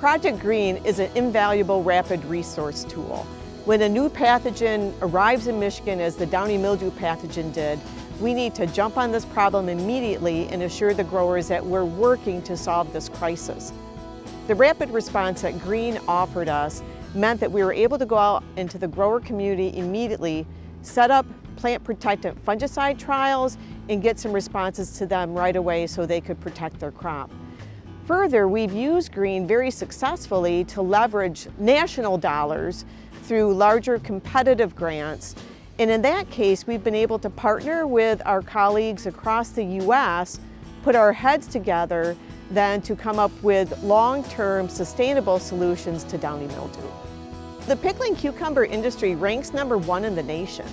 Project GREEEN is an invaluable rapid resource tool. When a new pathogen arrives in Michigan, as the downy mildew pathogen did, we need to jump on this problem immediately and assure the growers that we're working to solve this crisis. The rapid response that GREEEN offered us meant that we were able to go out into the grower community immediately, set up plant protectant fungicide trials, and get some responses to them right away so they could protect their crop. Further, we've used GREEEN very successfully to leverage national dollars through larger competitive grants. And in that case, we've been able to partner with our colleagues across the U.S., put our heads together, then to come up with long-term sustainable solutions to downy mildew. The pickling cucumber industry ranks number one in the nation.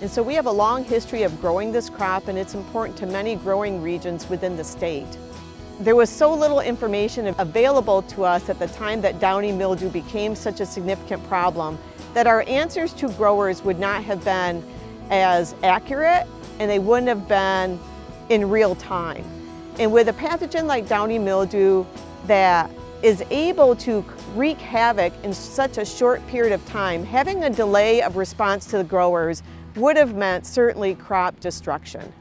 And so we have a long history of growing this crop and it's important to many growing regions within the state. There was so little information available to us at the time that downy mildew became such a significant problem that our answers to growers would not have been as accurate and they wouldn't have been in real time. And with a pathogen like downy mildew that is able to wreak havoc in such a short period of time, having a delay of response to the growers would have meant certainly crop destruction.